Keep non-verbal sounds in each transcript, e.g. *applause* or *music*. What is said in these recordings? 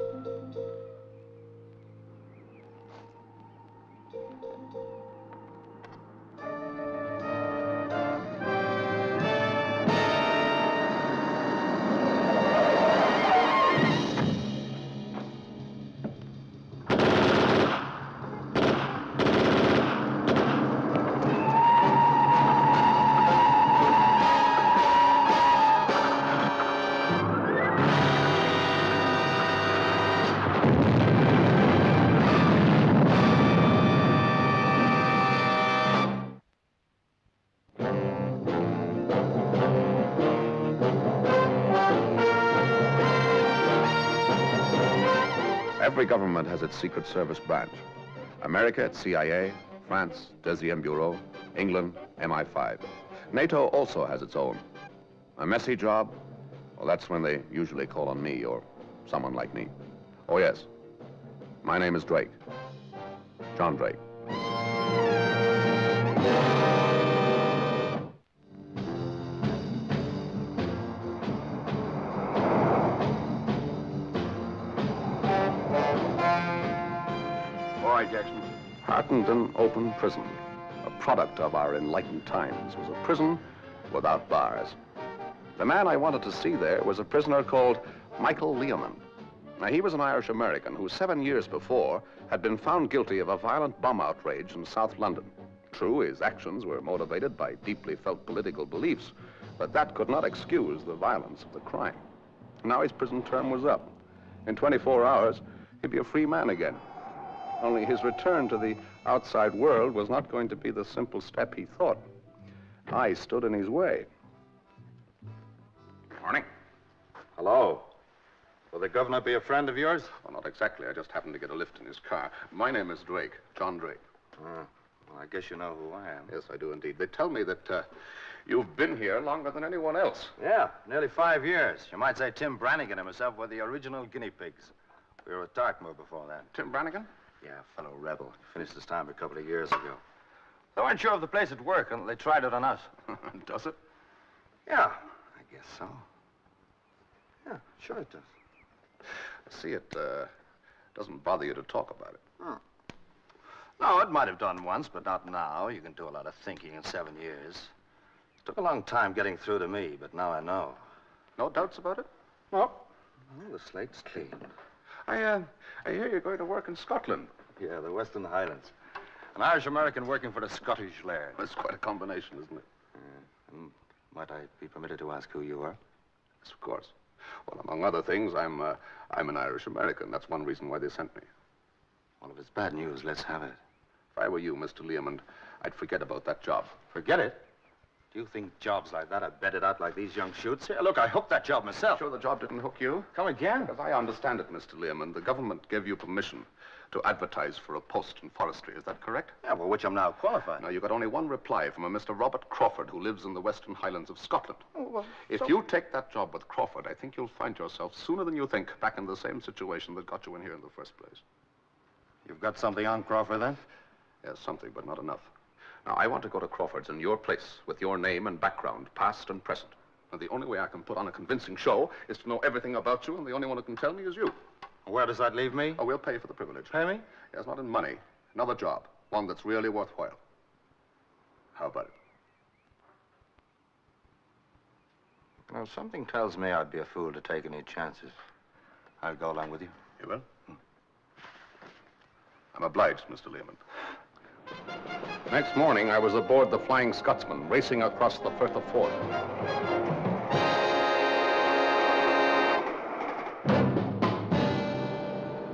Thank you. Every government has its Secret Service branch. America, its CIA, France, Deuxième Bureau, England, MI5. NATO also has its own. A messy job? Well, that's when they usually call on me or someone like me. Oh, yes. My name is Drake. John Drake. Hartington Open Prison, a product of our enlightened times, was a prison without bars. The man I wanted to see there was a prisoner called Michael Leoman. Now, he was an Irish American who, seven years before, had been found guilty of a violent bomb outrage in South London. True, his actions were motivated by deeply felt political beliefs, but that could not excuse the violence of the crime. Now his prison term was up. In 24 hours, he'd be a free man again. Only his return to the outside world was not going to be the simple step he thought. I stood in his way. Morning. Hello. Will the governor be a friend of yours? Well, not exactly. I just happened to get a lift in his car. My name is Drake, John Drake. Uh, well, I guess you know who I am. Yes, I do indeed. They tell me that uh, you've been here longer than anyone else. Yeah, nearly five years. You might say Tim Brannigan and myself were the original guinea pigs. We were at Dartmoor before that. Tim Brannigan? Yeah, fellow rebel. Finished his time a couple of years ago. They weren't sure of the place would work until they tried it on us. *laughs* Does it? Yeah, I guess so. Yeah, sure it does. See, it uh, doesn't bother you to talk about it. No, it might have done once, but not now. You can do a lot of thinking in seven years. It Took a long time getting through to me, but now I know. No doubts about it? No. Well, the slate's clean. I, uh, I hear you're going to work in Scotland. Yeah, the Western Highlands. An Irish American working for the Scottish Laird. That's quite a combination, isn't it? And might I be permitted to ask who you are? Yes, of course. Well, among other things, I'm, uh, I'm an Irish American. That's one reason why they sent me. Well, if it's bad news, let's have it. If I were you, Mr. Learmond, I'd forget about that job. Forget it. Do you think jobs like that are bedded out like these young shoots? Here, look, I hooked that job myself. Sure the job didn't hook you? Come again? As I understand it, Mr. Learmond, the government gave you permission to advertise for a post in forestry. Is that correct? Yeah, well, which I'm now qualified. Now, you got only one reply from a Mr. Robert Crawford, who lives in the Western Highlands of Scotland. Oh, well, If so- you take that job with Crawford, I think you'll find yourself sooner than you think back in the same situation that got you in here in the first place. You've got something on Crawford, then? Yes, something, but not enough. Now, I want to go to Crawford's in your place with your name and background, past and present. And the only way I can put on a convincing show is to know everything about you, and the only one who can tell me is you. Where does that leave me? Oh, we'll pay for the privilege. Pay me? Yes, not in money. Another job. One that's really worthwhile. How about it? Well, something tells me I'd be a fool to take any chances. I'll go along with you. You will? Hmm. I'm obliged, Mr. Lehman. Next morning, I was aboard the Flying Scotsman, racing across the Firth of Forth.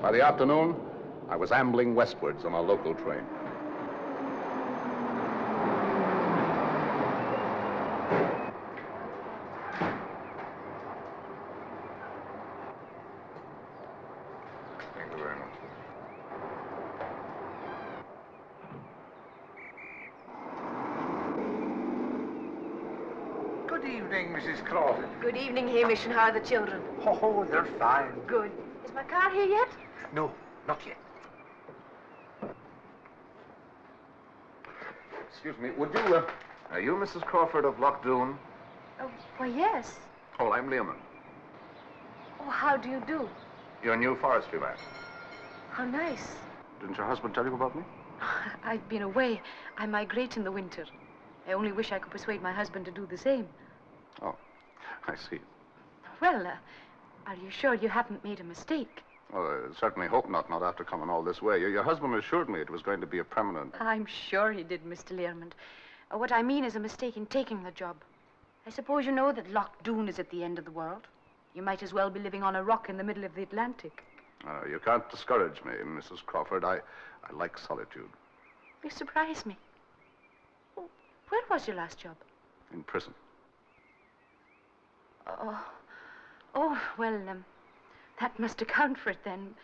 By the afternoon, I was ambling westwards on a local train. Thank you very much. Good evening, Mrs. Crawford. Good how are the children? Oh, they're fine. Good. Is my car here yet? No, not yet. Excuse me, would you, uh, are you Mrs. Crawford of Lochdoon? Oh, why, yes. Oh, I'm Learman. Oh, how do you do? Your new forestry man. How nice. Didn't your husband tell you about me? *laughs* I've been away. I migrate in the winter. I only wish I could persuade my husband to do the same. Oh, I see. Well, uh, are you sure you haven't made a mistake? Well, I certainly hope not, not after coming all this way. Your, your husband assured me it was going to be a permanent... I'm sure he did, Mr. Learmond. Uh, what I mean is a mistake in taking the job. I suppose you know that Loch Doon is at the end of the world. You might as well be living on a rock in the middle of the Atlantic. Uh, you can't discourage me, Mrs. Crawford. I, I like solitude. You surprise me. Where was your last job? In prison. Oh, oh well, um, that must account for it then.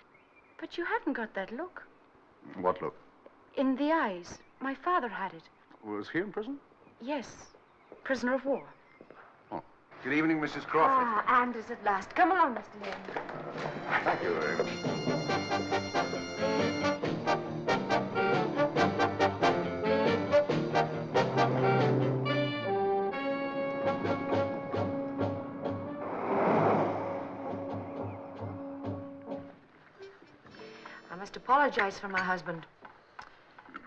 But you haven't got that look. What look? In the eyes. My father had it. Was he in prison? Yes. Prisoner of war. Oh. Good evening, Mrs. Crawford. Ah, Anders at last. Come along, Mr. Learmond. Thank you very much. Must apologize for my husband.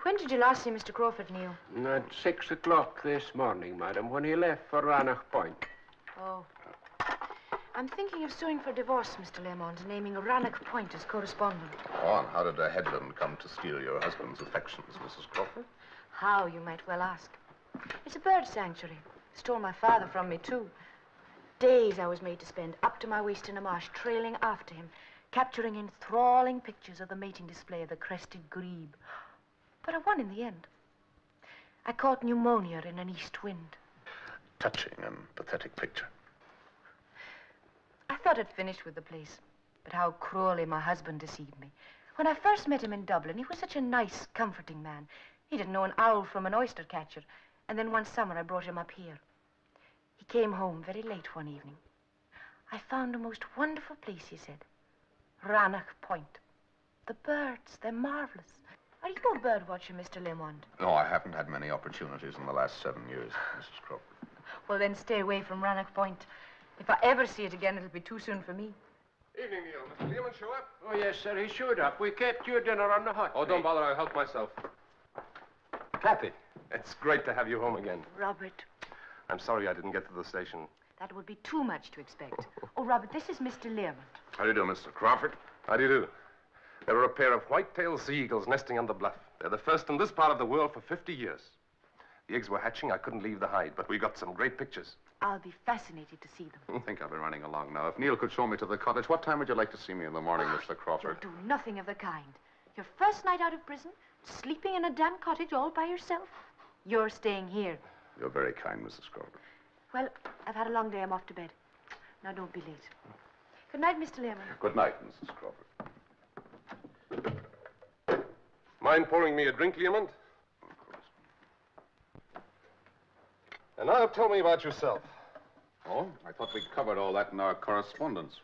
When did you last see Mr. Crawford, Neil? At six o'clock this morning, madam, when he left for Rannoch Point. Oh. I'm thinking of suing for divorce, Mr. Lemond, and naming Rannoch Point as correspondent. Oh, and how did a headland come to steal your husband's affections, Mrs. Crawford? How, you might well ask. It's a bird sanctuary. Stole my father from me, too. Days I was made to spend up to my waist in a marsh, trailing after him, capturing enthralling pictures of the mating display of the crested grebe. But I won in the end. I caught pneumonia in an east wind. Touching and pathetic picture. I thought I'd finished with the place, but how cruelly my husband deceived me. When I first met him in Dublin, he was such a nice, comforting man. He didn't know an owl from an oyster catcher. And then one summer I brought him up here. He came home very late one evening. I found a most wonderful place, he said. Rannoch Point. The birds, they're marvelous. Are you a bird watcher, Mr. Lemond? No, I haven't had many opportunities in the last seven years, Mrs. Crawford. Well, then stay away from Rannoch Point. If I ever see it again, it'll be too soon for me. Evening, Neil. Mr. Lehman show up? Oh, yes, sir, he showed up. We kept your dinner on the hot Oh, don't bother. I'll help myself. Cappy, it's great to have you home again. Robert, I'm sorry I didn't get to the station. that would be too much to expect. Oh, Robert, this is Mr. Learmond. How do you do, Mr. Crawford? How do you do? There are a pair of white-tailed sea eagles nesting on the bluff. They're the first in this part of the world for 50 years. The eggs were hatching. I couldn't leave the hide, but we got some great pictures. I'll be fascinated to see them. I think I'll be running along now. If Neil could show me to the cottage, what time would you like to see me in the morning, ah, Mr. You'll Crawford? do nothing of the kind. Your first night out of prison, sleeping in a damp cottage all by yourself. You're staying here. You're very kind, Mrs. Crawford. Well, I've had a long day. I'm off to bed. Now, don't be late. Good night, Mr. Learmond. Good night, Mrs. Crawford. Mind pouring me a drink, Learmond? And now tell me about yourself. Oh, I thought we covered all that in our correspondence.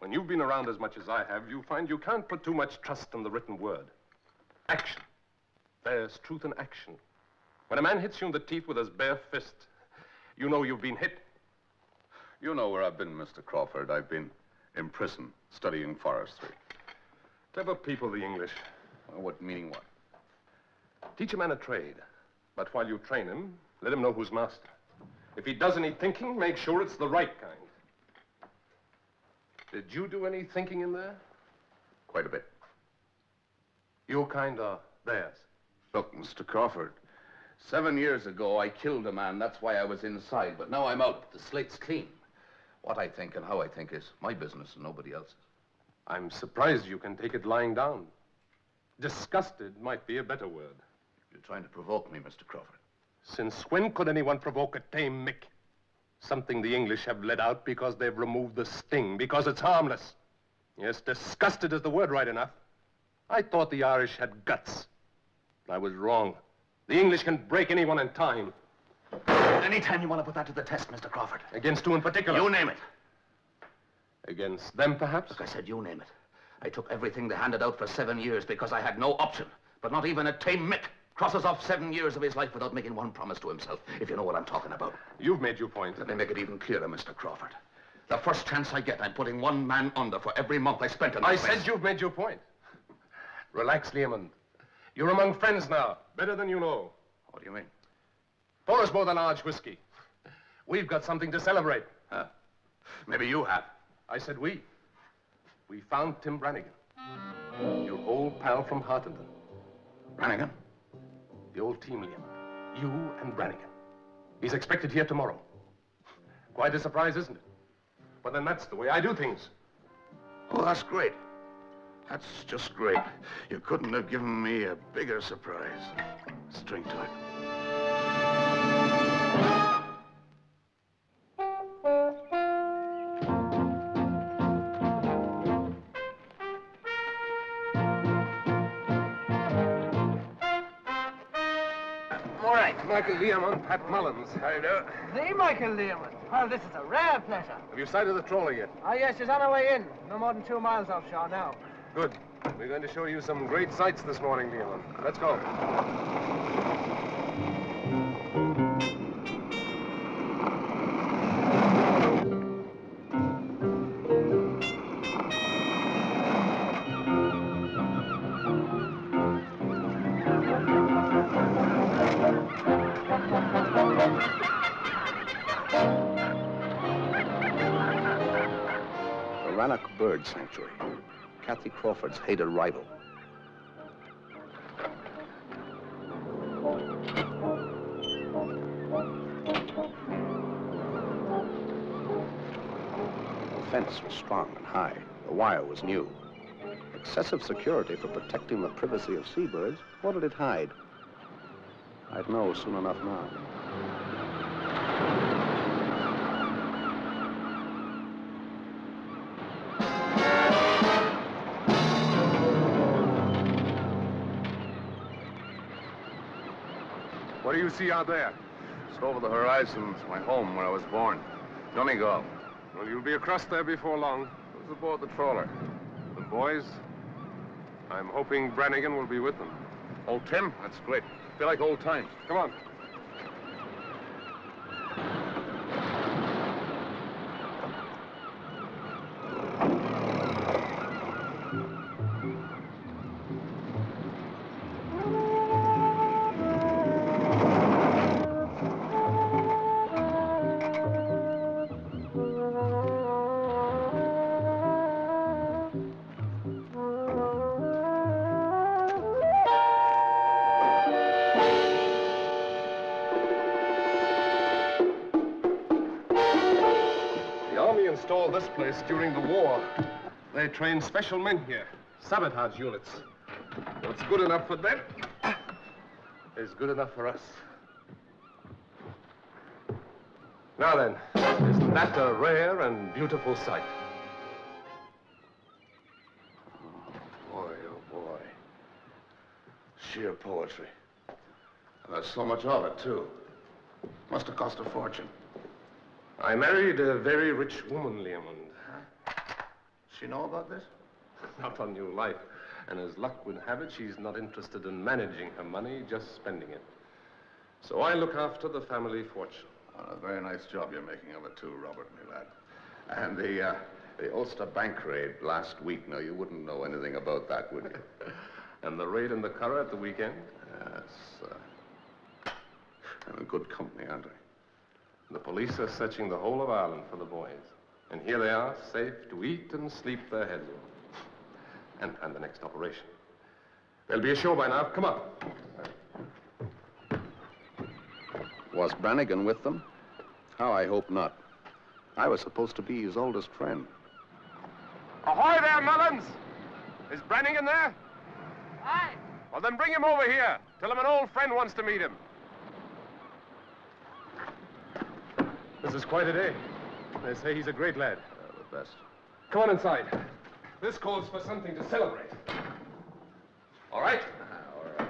When you've been around as much as I have, you find you can't put too much trust in the written word. Action. There's truth in action. When a man hits you in the teeth with his bare fist, you know you've been hit. You know where I've been, Mr. Crawford. I've been in prison, studying forestry. Clever people, the English. Uh, What meaning what? Teach a man a trade, but while you train him, let him know who's master. If he does any thinking, make sure it's the right kind. Did you do any thinking in there? Quite a bit. Your kind are theirs. Look, Mr. Crawford, seven years ago I killed a man. That's why I was inside. But now I'm out. The slate's clean. What I think and how I think is my business and nobody else's. I'm surprised you can take it lying down. Disgusted might be a better word. You're trying to provoke me, Mr. Crawford. Since when could anyone provoke a tame Mick? Something the English have let out because they've removed the sting, because it's harmless. Yes, disgusted is the word right enough. I thought the Irish had guts. I was wrong. The English can break anyone in time. Anytime you want to put that to the test, Mr. Crawford. Against two in particular. You name it. Against them, perhaps? Look, I said you name it. I took everything they handed out for seven years because I had no option. But not even a tame Mick crosses off seven years of his life without making one promise to himself, if you know what I'm talking about. You've made your point. Let me make it even clearer, Mr. Crawford. The first chance I get, I'm putting one man under for every month I spent in that I place. said you've made your point. Relax, Lehman. You're among friends now, better than you know. What do you mean? Pour us both a large whiskey. We've got something to celebrate. Huh? Maybe you have. I said we. We found Tim Brannigan. Your old pal from Hartington. Brannigan? The old team, Lehman. You and Brannigan. He's expected here tomorrow. Quite a surprise, isn't it? But then that's the way I do things. Oh, that's great. That's just great. You couldn't have given me a bigger surprise. String to it. Right. Michael Lehman, Pat Mullins. How do you do? The Michael Lehman. Well, this is a rare pleasure. Have you sighted the trawler yet? Ah, yes, she's on her way in. No more than two miles offshore now. Good. We're going to show you some great sights this morning, Lehman. Let's go. The Bird Sanctuary. Kathy Crawford's hated rival. The fence was strong and high. The wire was new. Excessive security for protecting the privacy of seabirds. What did it hide? I'd know soon enough now. What do you see out there? Just over the horizon, it's my home where I was born. Donegal. Well, you'll be across there before long. Who's aboard the trawler? The boys, I'm hoping Brannigan will be with them. Old Tim? That's great. Feel like old times. Come on. Installed this place during the war. They trained special men here, sabotage units. What's good enough for them is good enough for us. Now then, isn't that a rare and beautiful sight? Oh, boy, oh boy. Sheer poetry. And there's so much of it, too. Must have cost a fortune. I married a very rich woman, Leomund. She know about this? *laughs* Not on your life. And as luck would have it, she's not interested in managing her money, just spending it. So I look after the family fortune. Oh, a very nice job you're making of it, too, Robert, my lad. And the, uh, the Ulster bank raid last week, now, you wouldn't know anything about that, would you? *laughs* And the raid in the Curragh at the weekend? yes. Uh, I'm in good company, aren't I? The police are searching the whole of Ireland for the boys. And here they are, safe to eat and sleep their heads off. And plan the next operation. There'll be a show by now. Come on. Was Brannigan with them? How I hope not. I was supposed to be his oldest friend. Ahoy there, Mullins! Is Brannigan there? Aye. Well, then bring him over here. Tell him an old friend wants to meet him. This is quite a day. They say he's a great lad. Uh, the best. Come on inside. This calls for something to celebrate. All right? *laughs* all right.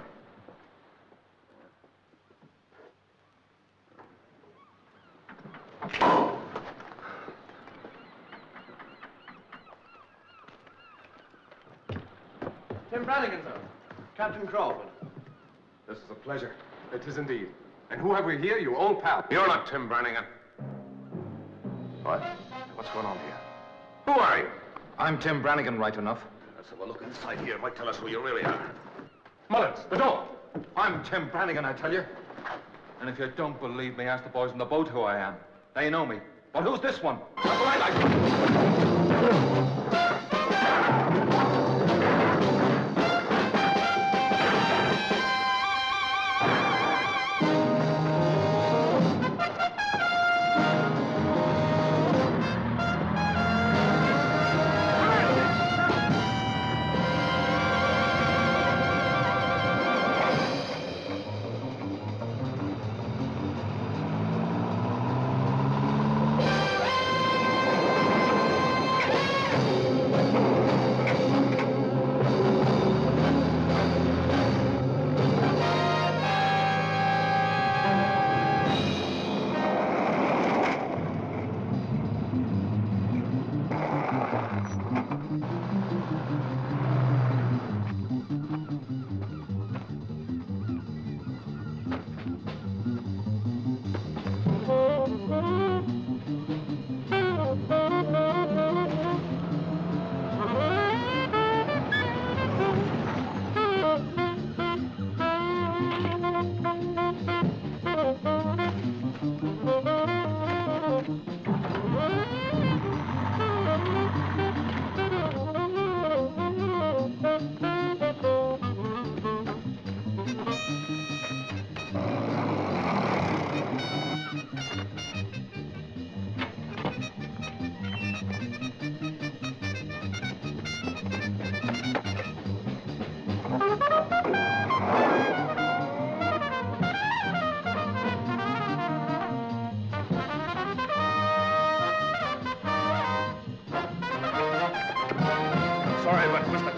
Tim Brannigan, sir. Captain Crawford. This is a pleasure. It is indeed. And who have we here? Your old pal. You're not Tim Brannigan. What? What's going on here? Who are you? I'm Tim Brannigan, right enough. Let's have a look inside here. It might tell us who you really are. Mullins, the door. I'm Tim Brannigan, I tell you. And if you don't believe me, ask the boys in the boat who I am. They know me. But who's this one? That's what I like.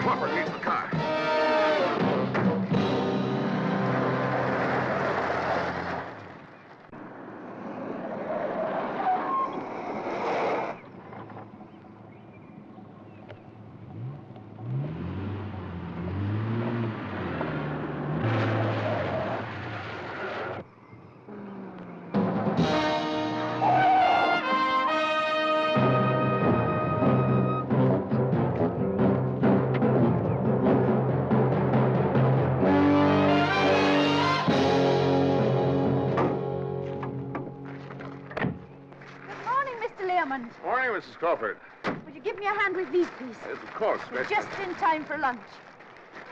Crawford needs the car. Mrs. Crawford. Would you give me a hand with these, please? Yes, of course. We're Miss- just in time for lunch.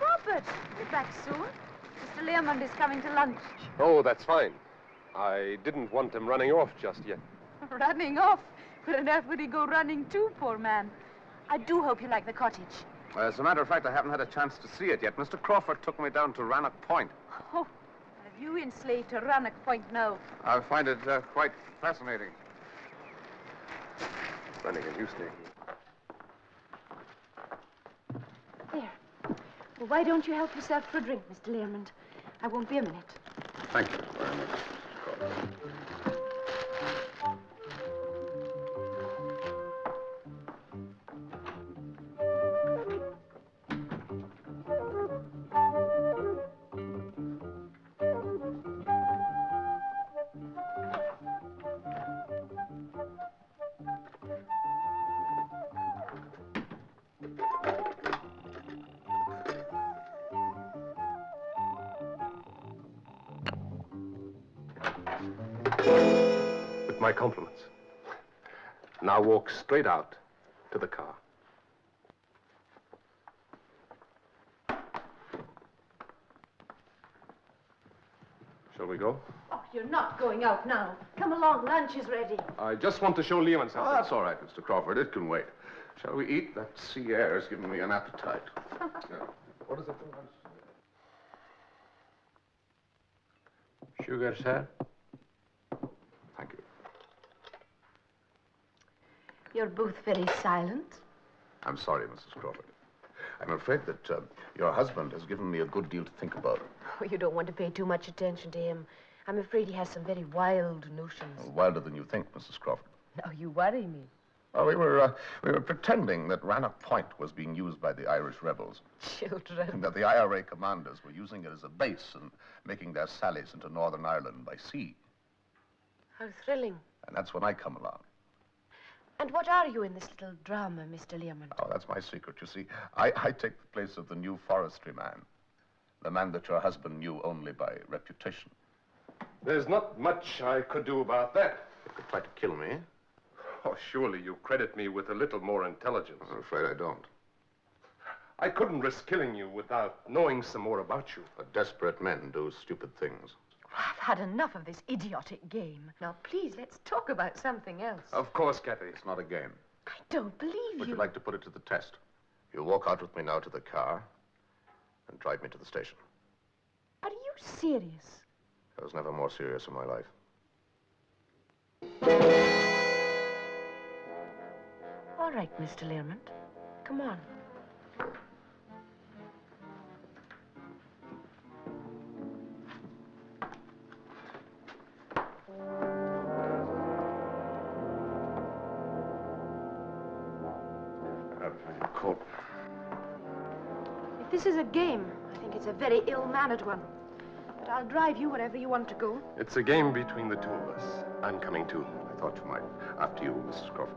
Robert, you're back soon. Mr. Learmont is coming to lunch. Oh, that's fine. I didn't want him running off just yet. *laughs* running off? Where on earth would he go running to, poor man? I do hope you like the cottage. As a matter of fact, I haven't had a chance to see it yet. Mr. Crawford took me down to Rannoch Point. Oh, have you enslaved to Rannoch Point now? I find it uh, quite fascinating. Brannigan, you stay here. There. Well, why don't you help yourself to a drink, Mr. Learmont? I won't be a minute. Thank you very much, my compliments. Now walk straight out to the car. Shall we go? Oh, you're not going out now. Come along, lunch is ready. I just want to show Oh, something. that's all right, Mr. Crawford. It can wait. Shall we eat? That sea air is giving me an appetite. *laughs* Yeah. What is it for lunch? Sugar, sir? Thank you. You're both very silent. I'm sorry, Mrs. Crawford. I'm afraid that uh, your husband has given me a good deal to think about. Oh, you don't want to pay too much attention to him. I'm afraid he has some very wild notions. Wilder than you think, Mrs. Crawford. Now, you worry me. Well, we were, uh, we were pretending that Rannoch Point was being used by the Irish rebels, Children. and Children. that the IRA commanders were using it as a base and making their sallies into Northern Ireland by sea. How thrilling. And that's when I come along. And what are you in this little drama, Mr. Learmont? Oh, that's my secret, you see. I, I take the place of the new forestry man. The man that your husband knew only by reputation. There's not much I could do about that. You could try to kill me. Oh, surely you credit me with a little more intelligence. I'm afraid I don't. I couldn't risk killing you without knowing some more about you. But desperate men do stupid things. I've had enough of this idiotic game. Now, please, let's talk about something else. Of course, Kathy. It's not a game. I don't believe you. Would you. you like to put it to the test? You'll walk out with me now to the car and drive me to the station. Are you serious? I was never more serious in my life. All right, Mr. Learmont. Come on. This is a game, I think it's a very ill-mannered one. But I'll drive you wherever you want to go. It's a game between the two of us. I'm coming too. I thought you might. After you, Mrs. Crawford.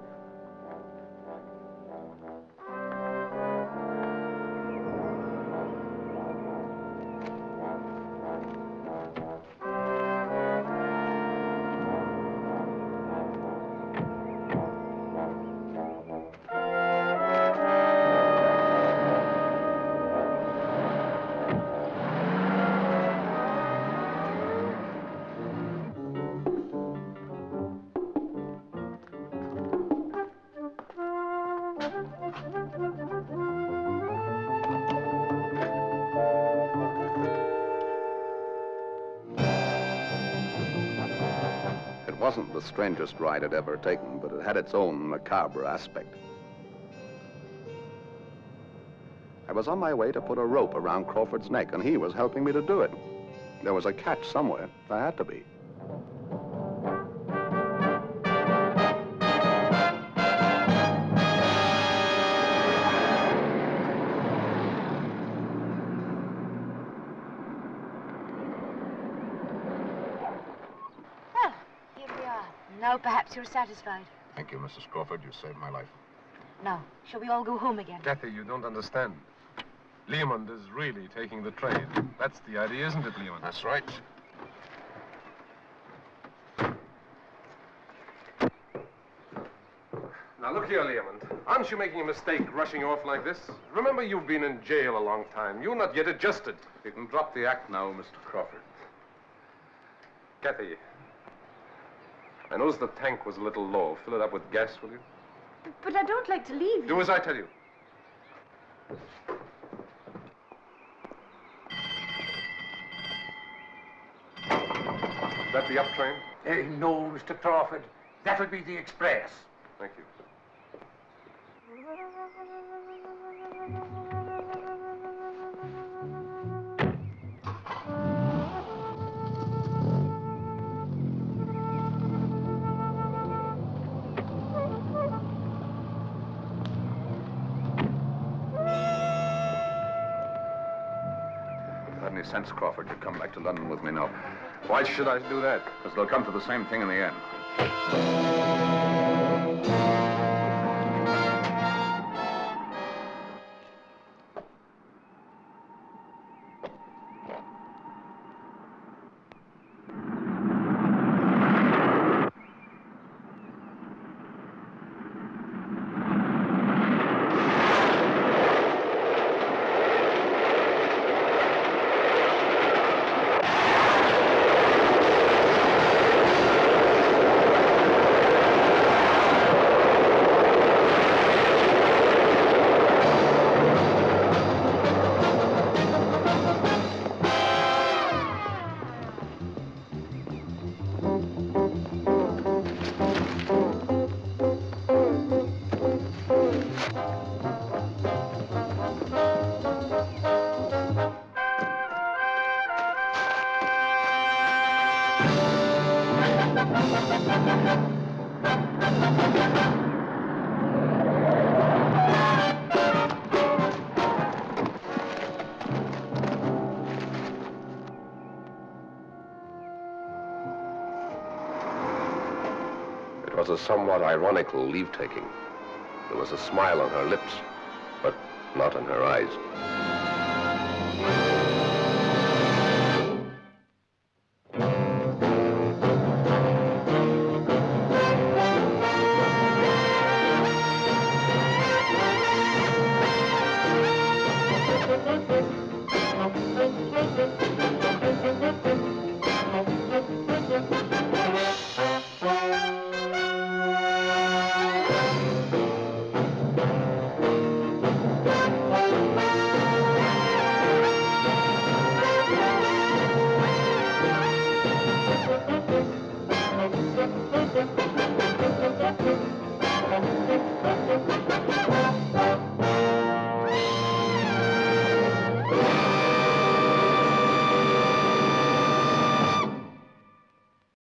Wasn't the strangest ride I'd ever taken, but it had its own macabre aspect. I was on my way to put a rope around Crawford's neck, and he was helping me to do it. There was a catch somewhere. There had to be. Perhaps you're satisfied. Thank you, Mrs. Crawford. You saved my life. Now, shall we all go home again? Kathy, you don't understand. Leomond is really taking the trade. That's the idea, isn't it, Leomond? That's right. Now, look here, Leomond. Aren't you making a mistake rushing off like this? Remember, you've been in jail a long time. You're not yet adjusted. You can drop the act now, Mr. Crawford. Kathy, I notice the tank was a little low. Fill it up with gas, will you? But I don't like to leave you. Do as I tell you. Is That the up train? Eh, no, Mr. Crawford. That'll be the express. Thank you. Had any sense, Crawford, you'd come back to London with me now. Why should I do that? Because they'll come to the same thing in the end. Was a somewhat ironical leave-taking. There was a smile on her lips, but not in her eyes.